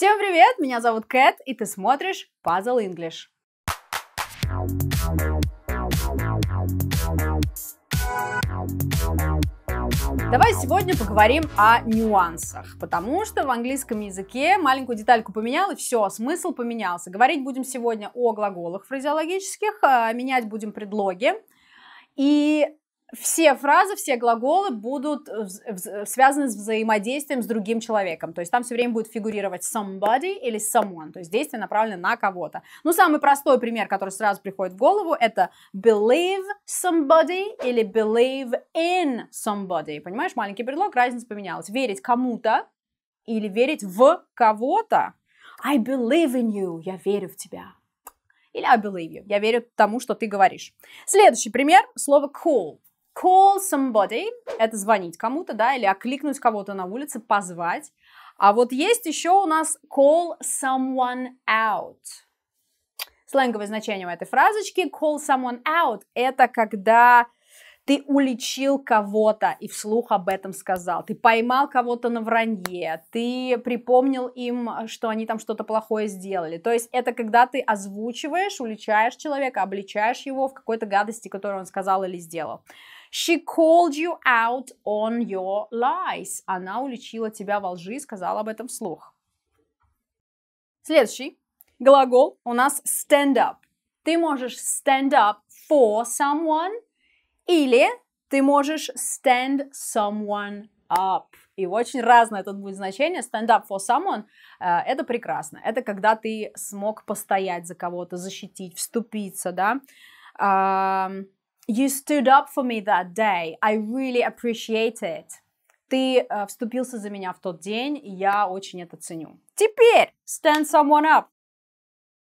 Всем привет, меня зовут Кэт, и ты смотришь Puzzle English. Давай сегодня поговорим о нюансах, потому что в английском языке маленькую детальку поменял, и все, смысл поменялся. Говорить будем сегодня о глаголах фразеологических, а менять будем предлоги. И все фразы, все глаголы будут связаны с взаимодействием с другим человеком. То есть там все время будет фигурировать somebody или someone, то есть действие направлено на кого-то. Ну, самый простой пример, который сразу приходит в голову, это believe somebody или believe in somebody. Понимаешь, маленький предлог, разница поменялась. Верить кому-то или верить в кого-то. I believe in you, я верю в тебя. Или I believe you, я верю тому, что ты говоришь. Следующий пример, слово call. Call somebody – это звонить кому-то, да, или окликнуть кого-то на улице, позвать. А вот есть еще у нас call someone out. Сленговое значение у этой фразочки call someone out – это когда ты уличил кого-то и вслух об этом сказал, ты поймал кого-то на вранье, ты припомнил им, что они там что-то плохое сделали. То есть это когда ты озвучиваешь, уличаешь человека, обличаешь его в какой-то гадости, которую он сказал или сделал. She called you out on your lies. Она уличила тебя во лжи и сказала об этом вслух. Следующий глагол у нас stand up. Ты можешь stand up for someone или ты можешь stand someone up. И очень разное тут будет значение. Stand up for someone э, – это прекрасно. Это когда ты смог постоять за кого-то, защитить, вступиться, да. You stood up for me that day. I really appreciate it. Ты uh, вступился за меня в тот день, и я очень это ценю. Теперь stand someone up.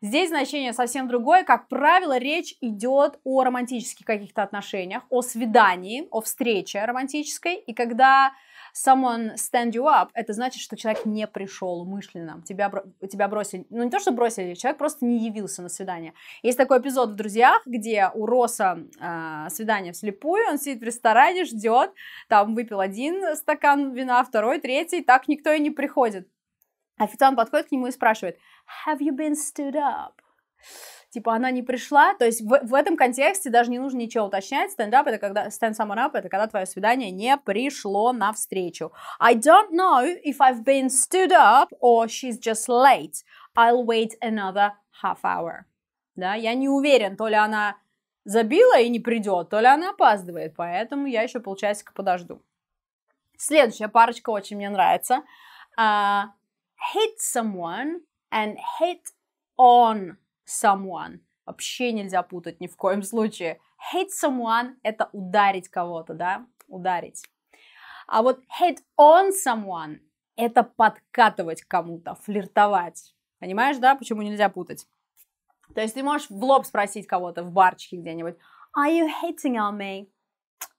Здесь значение совсем другое. Как правило, речь идет о романтических каких-то отношениях, о свидании, о встрече романтической. И когда someone stand you up, это значит, что человек не пришел умышленно, тебя, тебя бросили, ну не то, что бросили, человек просто не явился на свидание. Есть такой эпизод в «Друзьях», где у Роса э, свидание вслепую, он сидит в ресторане, ждет, там выпил один стакан вина, второй, третий, так никто и не приходит. Официант подходит к нему и спрашивает, have you been stood up? типа она не пришла, то есть в, в этом контексте даже не нужно ничего уточнять, стендап это когда, stand someone up это когда твое свидание не пришло на встречу. I don't know if I've been stood up or she's just late. I'll wait another half hour. Да, я не уверен, то ли она забила и не придет, то ли она опаздывает, поэтому я еще полчасика подожду. Следующая парочка очень мне нравится. Uh, hit someone and hit on someone. Вообще нельзя путать ни в коем случае. Hit someone – это ударить кого-то, да? Ударить. А вот hit on someone – это подкатывать кому-то, флиртовать. Понимаешь, да, почему нельзя путать? То есть ты можешь в лоб спросить кого-то в барчике где-нибудь Are you hitting on me?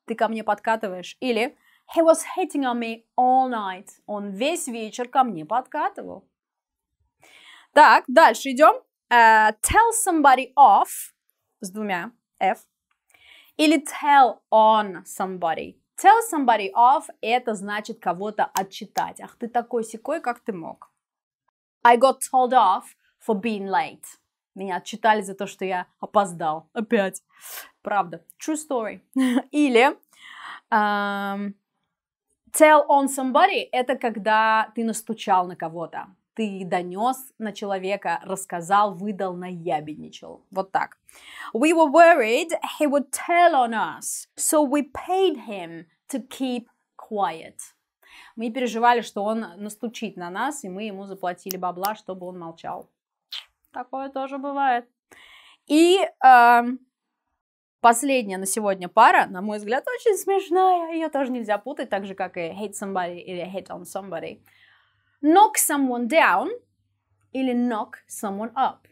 Ты ко мне подкатываешь. Или He was hitting on me all night. Он весь вечер ко мне подкатывал. Так, дальше идем. Uh, tell somebody off с двумя F или tell on somebody. Tell somebody off – это значит кого-то отчитать. Ах, ты такой секой, как ты мог. I got told off for being late. Меня отчитали за то, что я опоздал. Опять. Правда. True story. Или um, tell on somebody – это когда ты настучал на кого-то ты донес на человека, рассказал, выдал, наябедничал. Вот так. We were worried he would tell on us, so we paid him to keep quiet. Мы переживали, что он настучит на нас, и мы ему заплатили бабла, чтобы он молчал. Такое тоже бывает. И э, последняя на сегодня пара, на мой взгляд, очень смешная. Ее тоже нельзя путать, так же, как и hate somebody или hate on somebody knock someone down или knock someone up.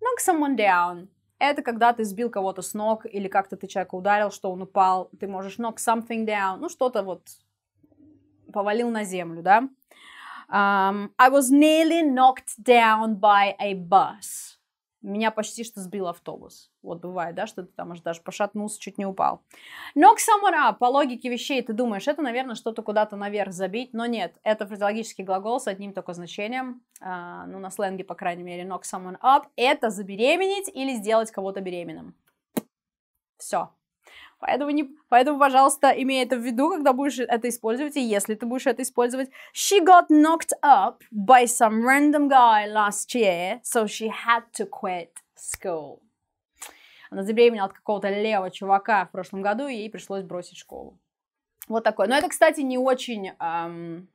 Knock someone down – это когда ты сбил кого-то с ног или как-то ты человека ударил, что он упал. Ты можешь knock something down, ну что-то вот повалил на землю, да? Um, I was nearly knocked down by a bus. Меня почти что сбил автобус. Вот бывает, да, что ты там аж даже пошатнулся, чуть не упал. Knock someone up, по логике вещей, ты думаешь, это, наверное, что-то куда-то наверх забить, но нет, это фразеологический глагол с одним только значением, э, ну, на сленге, по крайней мере, knock someone up, это забеременеть или сделать кого-то беременным. Все. Поэтому, не, поэтому, пожалуйста, имей это в виду, когда будешь это использовать, и если ты будешь это использовать. She got knocked up by some random guy last year, so she had to quit school. Она забеременела от какого-то левого чувака в прошлом году, и ей пришлось бросить школу. Вот такое. Но это, кстати, не очень... Эм,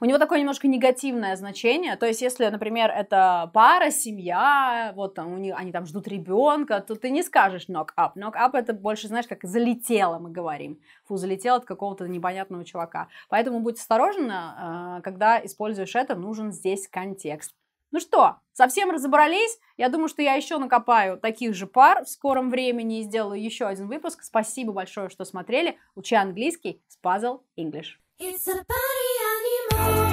у него такое немножко негативное значение. То есть, если, например, это пара, семья, вот там у них, они там ждут ребенка, то ты не скажешь knock up. Knock up это больше, знаешь, как залетело, мы говорим. Фу, залетело от какого-то непонятного чувака. Поэтому будь осторожна, когда используешь это, нужен здесь контекст. Ну что, совсем разобрались? Я думаю, что я еще накопаю таких же пар в скором времени и сделаю еще один выпуск. Спасибо большое, что смотрели. Учи английский с Puzzle English. It's a party. Oh.